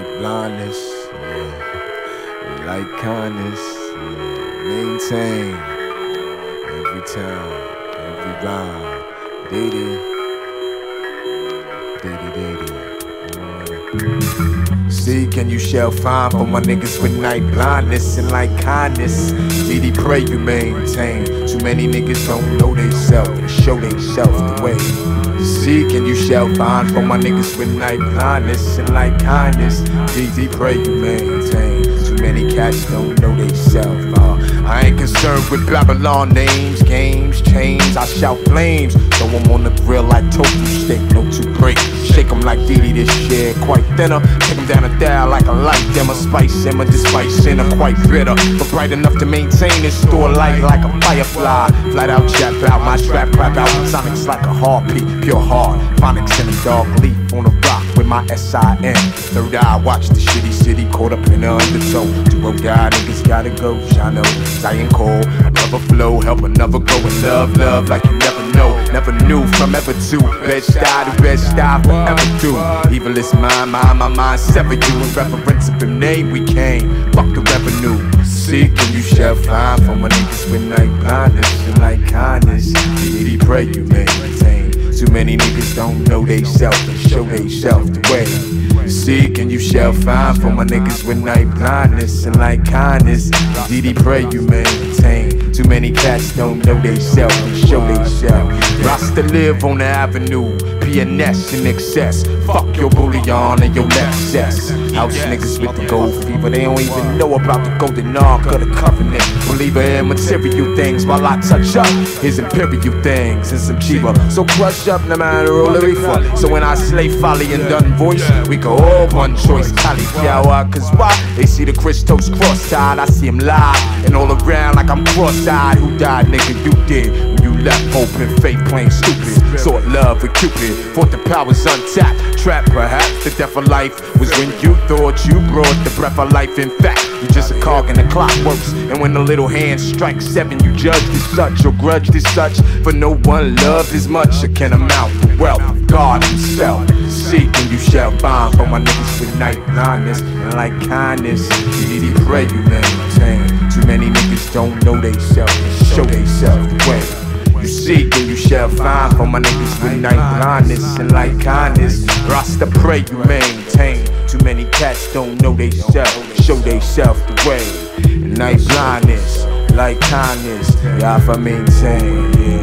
kindness, yeah. Like kindness, yeah. Maintain every time, every rhyme. Diddy, diddy, diddy. Seek and you shall find for my niggas with night blindness and like kindness. Diddy pray you maintain. Too many niggas don't know they self and show they self the way. Seek and you shall find for my niggas with night blindness and like kindness. Diddy pray you maintain. Too many cats don't know they self. Uh, I ain't concerned with Babylon names, games, chains. I shout flames. Throw 'em on the grill like tofu great. Like Diddy, this shit quite thinner. Take down a dial like a light dimmer. Spice simmer, this spice in a quite bitter. But bright enough to maintain this store light like a firefly. Flat out, jab out, my strap crap out. Sonics like a heartbeat, pure heart. Phonics in a dark leaf on a rock with my S-I-N. Third eye, watch the shitty city caught up in the undertow. To a guy, niggas gotta go. Shino, Zion Cole, love a flow, help another go and love, love like you never know. Never from ever to best style to best style forever do. Evil is mine, mine, my mind sever you in reference of the name we came. Fuck the revenue. Seek and you shall find from my niggas with night blindness and like kindness. Diddy pray you maintain. Too many niggas don't know they self and show they self the way. Seek and you shall find for my niggas with night blindness and like kindness. Diddy pray you maintain. Too many cats don't know they self and show they self. Rasta live on the avenue, PNS in excess. Fuck your bullion and your Lexus. House niggas with the gold fever, they don't even know about the golden ark of the covenant. Believer in material things while I touch up his imperial things and some cheaper. So crush up no matter all the. So when I slay folly and done voice, we go all one choice. Cauliflower, cause why? They see the crystals cross-eyed, I see him lie. And all around like I'm cross-eyed. Who died, nigga? You did. You left hope and faith playing stupid. Sought love with Cupid, fought the powers untapped. Trapped perhaps, the death of life was when you thought you brought the breath of life. In fact, you're just a cog in the clock works. And when the little hand strikes seven, you judge as such or grudge as such. For no one loved as much or can amount to wealth. God Himself. Seek and you shall find for my niggas with night blindness and like kindness. Diddy pray you maintain. Too many niggas don't know they self, show they self the way. You seek and you shall find for my niggas with night blindness and like kindness. Rasta pray you maintain. Too many cats don't know they self, show they self the way. Night blindness, like kindness, yeah, if I maintain, yeah.